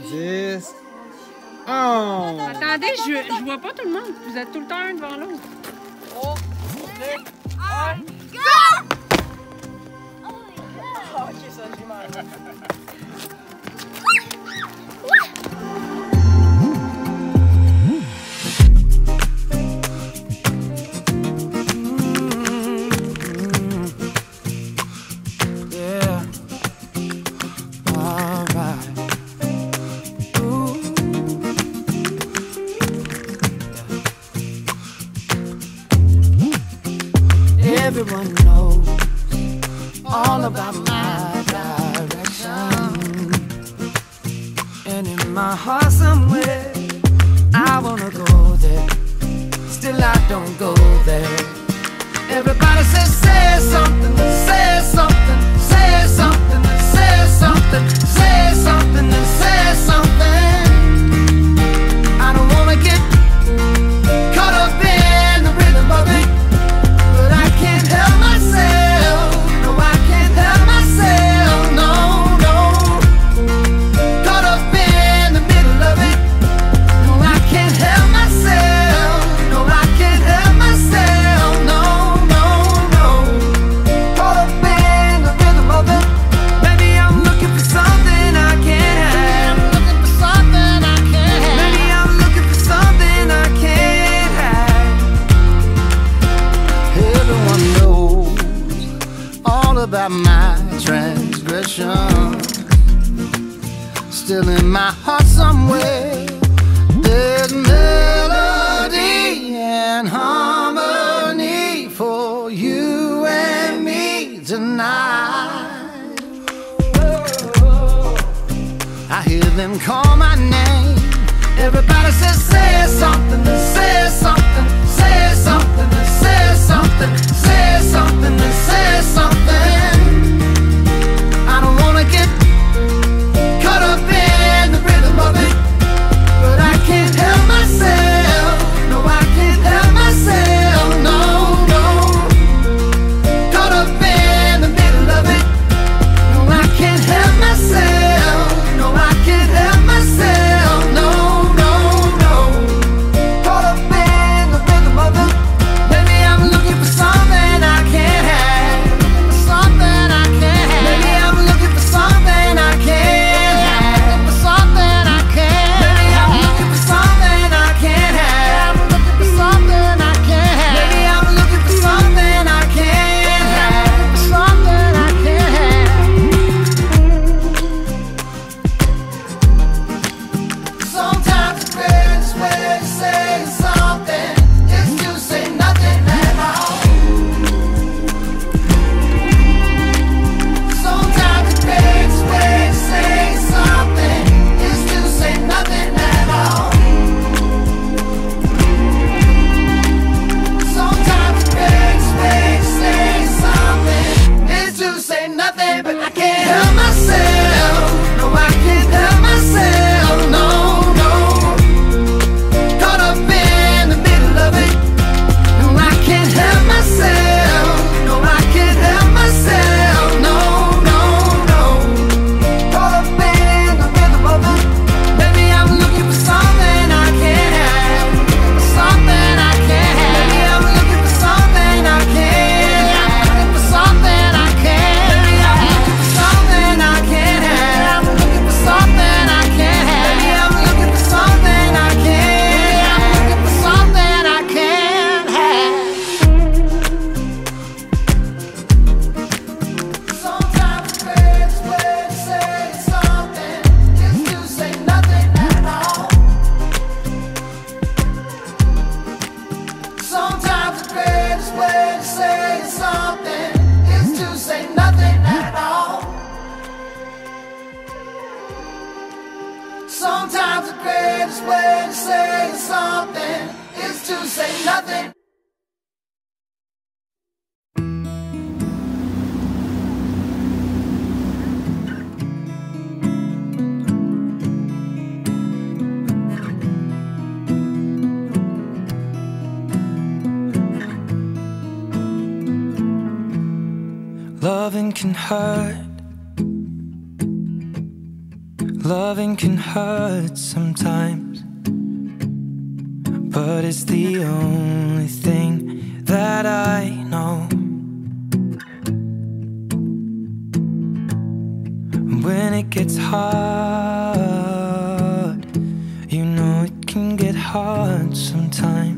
10, 11. Attendez, je, je vois pas tout le monde. Vous êtes tout le temps un devant l'autre. 3, 2, 1, go! Oh my god! Oh, ok, ça, j'ai mal. my heart somewhere. I wanna go there, still I don't go there. Everybody says, say something, say something, say something, say something, say something, say something. about my transgression. Still in my heart somewhere, there's melody and harmony for you and me tonight. I hear them call my name. Everybody says, say something, say something, say something, say something, say something, say something. say Loving can hurt. Loving can hurt sometimes. But it's the only thing that I know. When it gets hard, you know it can get hard sometimes.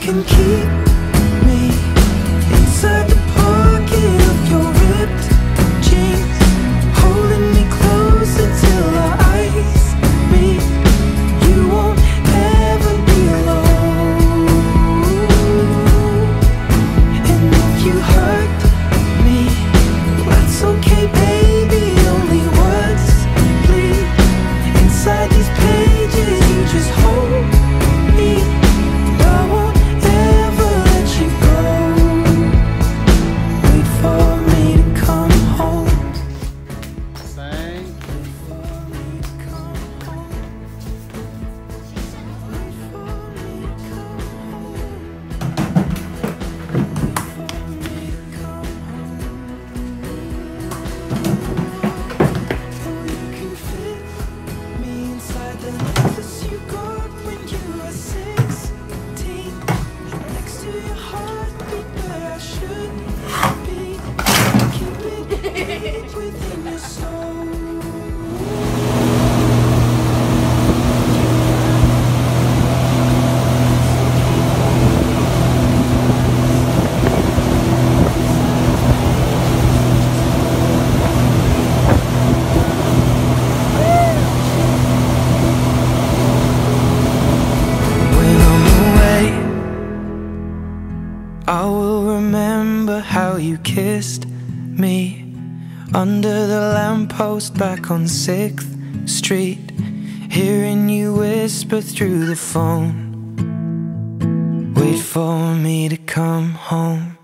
can keep me inside I will remember how you kissed me under the lamppost back on 6th Street, hearing you whisper through the phone. Wait for me to come home.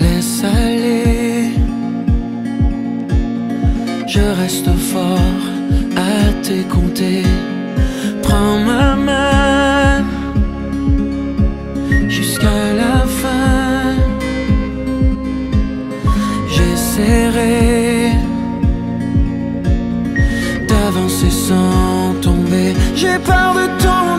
Laisse aller. Je reste fort à tes compter. Prends ma main jusqu'à la fin. J'essaierai d'avancer sans tomber. J'ai peur de ton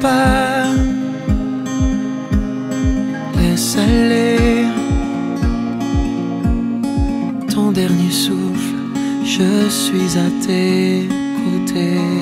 pas. Laisse aller ton dernier souffle, je suis à tes côtés.